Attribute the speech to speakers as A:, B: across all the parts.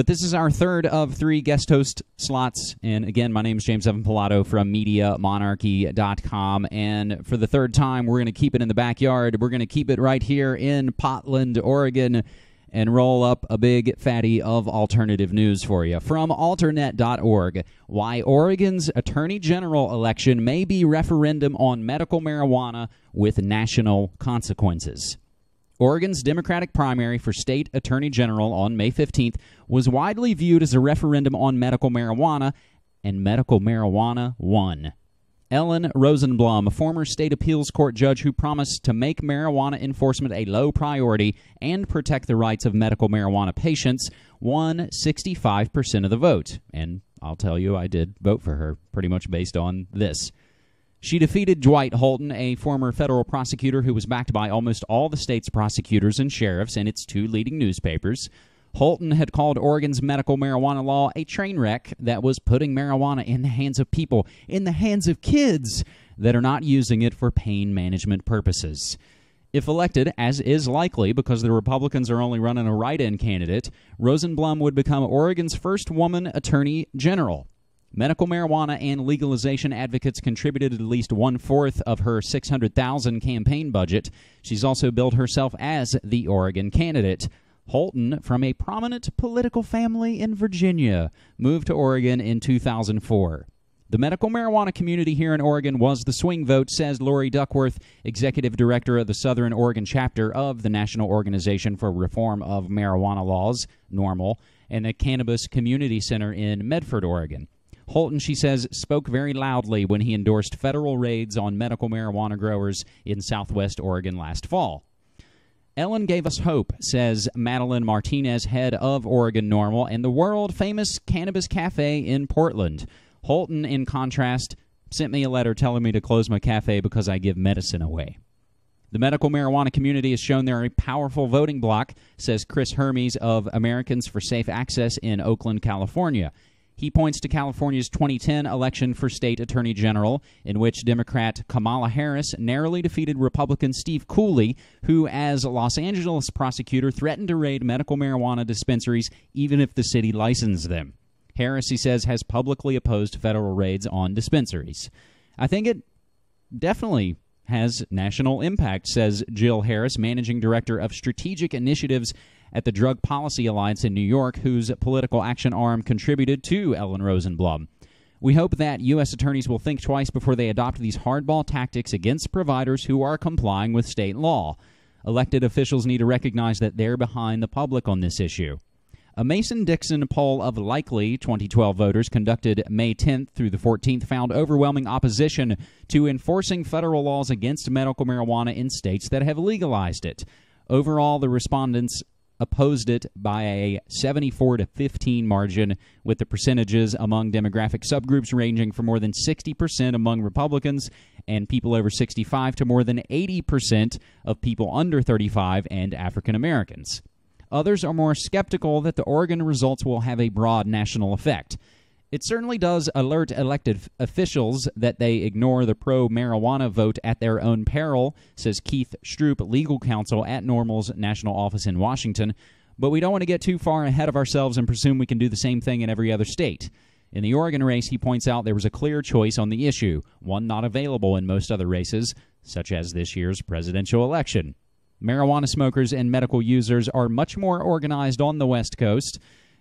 A: But this is our third of three guest host slots. And again, my name is James Evan Pilato from MediaMonarchy.com. And for the third time, we're going to keep it in the backyard. We're going to keep it right here in Portland, Oregon and roll up a big fatty of alternative news for you. From alternet.org, why Oregon's Attorney General election may be referendum on medical marijuana with national consequences. Oregon's Democratic primary for state attorney general on May 15th was widely viewed as a referendum on medical marijuana, and medical marijuana won. Ellen Rosenblum, a former state appeals court judge who promised to make marijuana enforcement a low priority and protect the rights of medical marijuana patients, won 65% of the vote. And I'll tell you, I did vote for her pretty much based on this. She defeated Dwight Holton, a former federal prosecutor who was backed by almost all the state's prosecutors and sheriffs and its two leading newspapers. Holton had called Oregon's medical marijuana law a train wreck that was putting marijuana in the hands of people, in the hands of kids that are not using it for pain management purposes. If elected, as is likely because the Republicans are only running a write in candidate, Rosenblum would become Oregon's first woman attorney general. Medical marijuana and legalization advocates contributed at least one fourth of her 600,000 campaign budget. She's also billed herself as the Oregon candidate. Holton, from a prominent political family in Virginia, moved to Oregon in 2004. The medical marijuana community here in Oregon was the swing vote, says Lori Duckworth, executive director of the Southern Oregon chapter of the National Organization for Reform of Marijuana Laws, NORML, and the Cannabis Community Center in Medford, Oregon. Holton, she says, spoke very loudly when he endorsed federal raids on medical marijuana growers in southwest Oregon last fall. Ellen gave us hope, says Madeline Martinez, head of Oregon NORML and the world famous Cannabis Cafe in Portland. Holton, in contrast, sent me a letter telling me to close my cafe because I give medicine away. The medical marijuana community has shown they're a powerful voting bloc, says Chris Hermes of Americans for Safe Access in Oakland, California. He points to California's 2010 election for state attorney general, in which Democrat Kamala Harris narrowly defeated Republican Steve Cooley, who, as Los Angeles prosecutor, threatened to raid medical marijuana dispensaries even if the city licensed them. Harris, he says, has publicly opposed federal raids on dispensaries. I think it definitely has national impact, says Jill Harris, managing director of strategic initiatives at the Drug Policy Alliance in New York, whose political action arm contributed to Ellen Rosenblum. We hope that U.S. attorneys will think twice before they adopt these hardball tactics against providers who are complying with state law. Elected officials need to recognize that they're behind the public on this issue. A Mason Dixon poll of likely 2012 voters conducted May 10th through the 14th found overwhelming opposition to enforcing federal laws against medical marijuana in states that have legalized it. Overall, the respondents opposed it by a 74 to 15 margin, with the percentages among demographic subgroups ranging from more than 60% among Republicans and people over 65 to more than 80% of people under 35 and African Americans. Others are more skeptical that the Oregon results will have a broad national effect. It certainly does alert elected officials that they ignore the pro marijuana vote at their own peril, says Keith Stroup, legal counsel at NORML's national office in Washington. But we don't want to get too far ahead of ourselves and presume we can do the same thing in every other state. In the Oregon race, he points out there was a clear choice on the issue, one not available in most other races, such as this year's presidential election. Marijuana smokers and medical users are much more organized on the West Coast.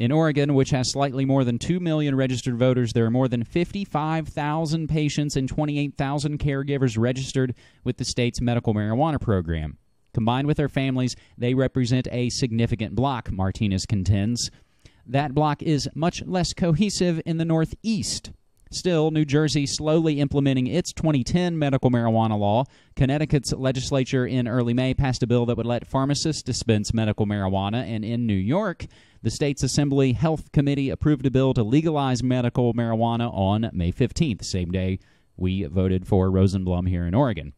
A: In Oregon, which has slightly more than 2 million registered voters, there are more than 55,000 patients and 28,000 caregivers registered with the state's medical marijuana program. Combined with their families, they represent a significant bloc, Martinez contends. That bloc is much less cohesive in the Northeast. Still, New Jersey slowly implementing its 2010 medical marijuana law. Connecticut's legislature in early May passed a bill that would let pharmacists dispense medical marijuana, and in New York, the state's Assembly Health Committee approved a bill to legalize medical marijuana on May 15th, same day we voted for Rosenblum here in Oregon.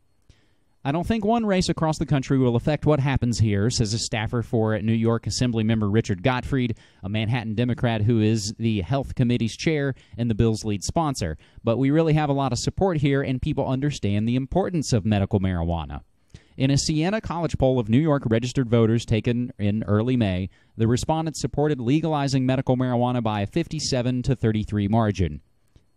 A: I don't think one race across the country will affect what happens here, says a staffer for New York Assembly member Richard Gottfried, a Manhattan Democrat who is the Health Committee's chair and the bill's lead sponsor. But we really have a lot of support here, and people understand the importance of medical marijuana. In a Siena College poll of New York registered voters taken in early May, the respondents supported legalizing medical marijuana by a 57 to 33 margin.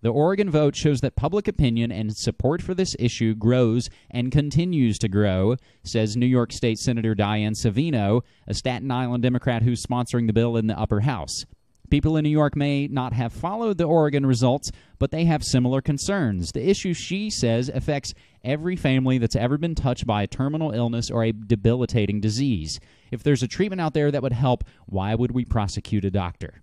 A: The Oregon vote shows that public opinion and support for this issue grows and continues to grow, says New York State Senator Diane Savino, a Staten Island Democrat who's sponsoring the bill in the upper house. People in New York may not have followed the Oregon results, but they have similar concerns. The issue, she says, affects every family that's ever been touched by a terminal illness or a debilitating disease. If there's a treatment out there that would help, why would we prosecute a doctor?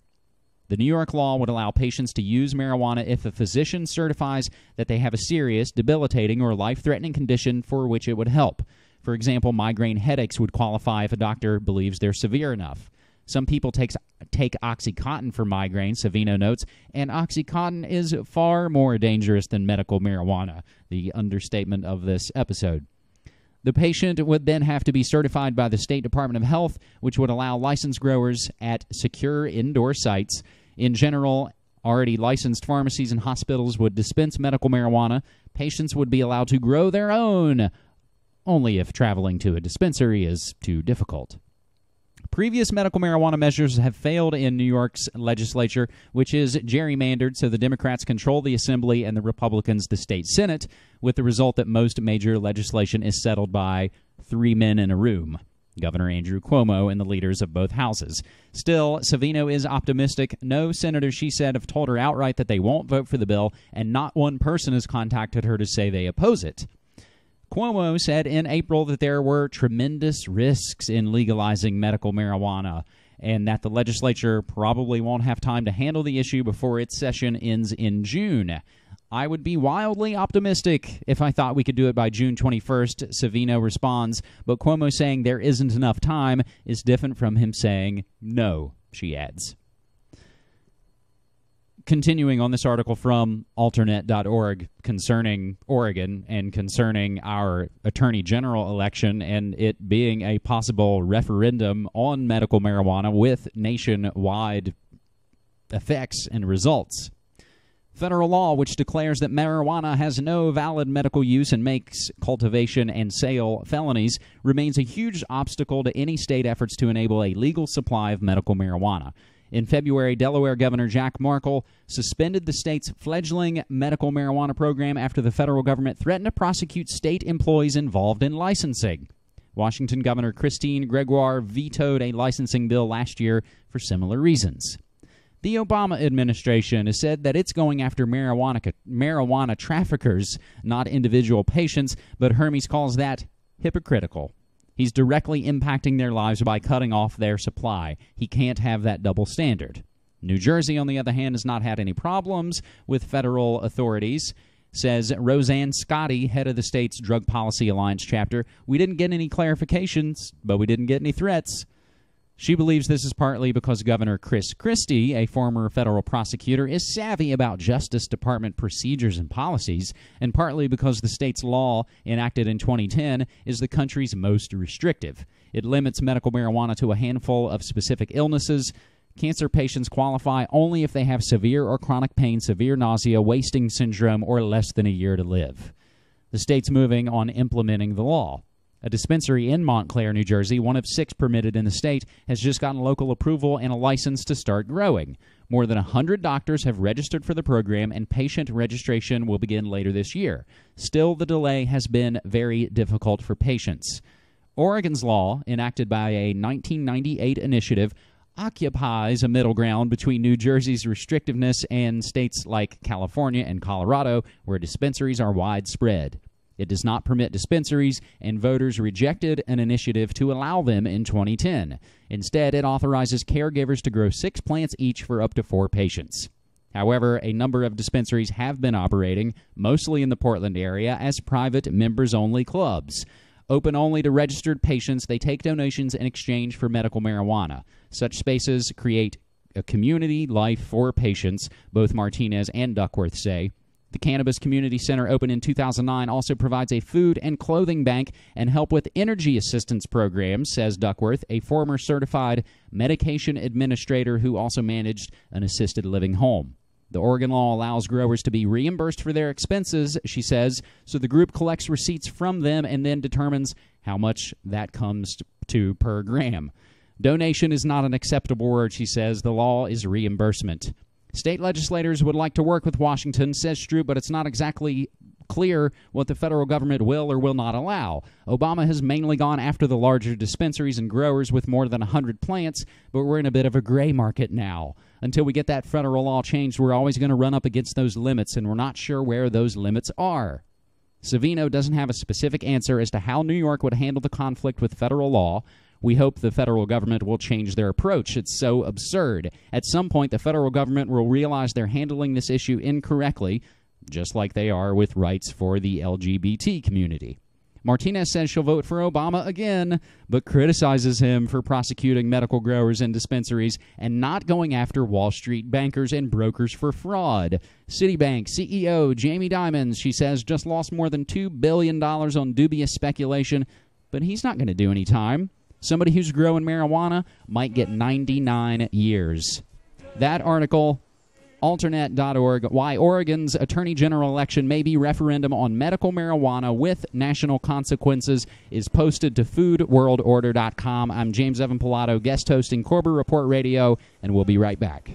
A: The New York law would allow patients to use marijuana if a physician certifies that they have a serious, debilitating, or life threatening condition for which it would help. For example, migraine headaches would qualify if a doctor believes they're severe enough. Some people take, take Oxycontin for migraine, Savino notes, and Oxycontin is far more dangerous than medical marijuana, the understatement of this episode. The patient would then have to be certified by the State Department of Health, which would allow licensed growers at secure indoor sites. In general, already licensed pharmacies and hospitals would dispense medical marijuana. Patients would be allowed to grow their own, only if traveling to a dispensary is too difficult. Previous medical marijuana measures have failed in New York's legislature, which is gerrymandered so the Democrats control the Assembly and the Republicans the state Senate, with the result that most major legislation is settled by three men in a room. Governor Andrew Cuomo and the leaders of both houses. Still, Savino is optimistic. No senators, she said, have told her outright that they won't vote for the bill, and not one person has contacted her to say they oppose it. Cuomo said in April that there were tremendous risks in legalizing medical marijuana and that the legislature probably won't have time to handle the issue before its session ends in June. I would be wildly optimistic if I thought we could do it by June 21st, Savino responds, but Cuomo saying there isn't enough time is different from him saying no, she adds continuing on this article from alternet.org concerning Oregon and concerning our attorney general election and it being a possible referendum on medical marijuana with nationwide effects and results. Federal law, which declares that marijuana has no valid medical use and makes cultivation and sale felonies, remains a huge obstacle to any state efforts to enable a legal supply of medical marijuana. In February, Delaware Governor Jack Markell suspended the state's fledgling medical marijuana program after the federal government threatened to prosecute state employees involved in licensing. Washington Governor Christine Gregoire vetoed a licensing bill last year for similar reasons. The Obama administration has said that it's going after marijuana, marijuana traffickers, not individual patients, but Hermes calls that hypocritical. He's directly impacting their lives by cutting off their supply. He can't have that double standard. New Jersey, on the other hand, has not had any problems with federal authorities. Says Roseanne Scotti, head of the state's Drug Policy Alliance chapter. We didn't get any clarifications, but we didn't get any threats. She believes this is partly because Governor Chris Christie, a former federal prosecutor, is savvy about Justice Department procedures and policies, and partly because the state's law, enacted in 2010, is the country's most restrictive. It limits medical marijuana to a handful of specific illnesses. Cancer patients qualify only if they have severe or chronic pain, severe nausea, wasting syndrome, or less than a year to live. The state's moving on implementing the law. A dispensary in Montclair, New Jersey, one of six permitted in the state, has just gotten local approval and a license to start growing. More than 100 doctors have registered for the program, and patient registration will begin later this year. Still, the delay has been very difficult for patients. Oregon's law, enacted by a 1998 initiative, occupies a middle ground between New Jersey's restrictiveness and states like California and Colorado, where dispensaries are widespread. It does not permit dispensaries, and voters rejected an initiative to allow them in 2010. Instead, it authorizes caregivers to grow six plants each for up to four patients. However, a number of dispensaries have been operating, mostly in the Portland area, as private members only clubs. Open only to registered patients, they take donations in exchange for medical marijuana. Such spaces create a community life for patients, both Martinez and Duckworth say. The Cannabis Community Center, opened in 2009, also provides a food and clothing bank and help with energy assistance programs, says Duckworth, a former certified medication administrator who also managed an assisted living home. The Oregon law allows growers to be reimbursed for their expenses, she says, so the group collects receipts from them and then determines how much that comes to per gram. Donation is not an acceptable word, she says. The law is reimbursement. State legislators would like to work with Washington, says Stroup, but it's not exactly clear what the federal government will or will not allow. Obama has mainly gone after the larger dispensaries and growers with more than 100 plants, but we're in a bit of a gray market now. Until we get that federal law changed, we're always going to run up against those limits, and we're not sure where those limits are. Savino doesn't have a specific answer as to how New York would handle the conflict with federal law. We hope the federal government will change their approach. It's so absurd. At some point, the federal government will realize they're handling this issue incorrectly, just like they are with rights for the LGBT community. Martinez says she'll vote for Obama again, but criticizes him for prosecuting medical growers and dispensaries and not going after Wall Street bankers and brokers for fraud. Citibank CEO Jamie Dimon, she says, just lost more than $2 billion on dubious speculation, but he's not going to do any time. Somebody who's growing marijuana might get 99 years. That article alternet.org why Oregon's Attorney General election may be referendum on medical marijuana with national consequences is posted to foodworldorder.com. I'm James Evan Pilato, guest hosting Corbett Report Radio, and we'll be right back.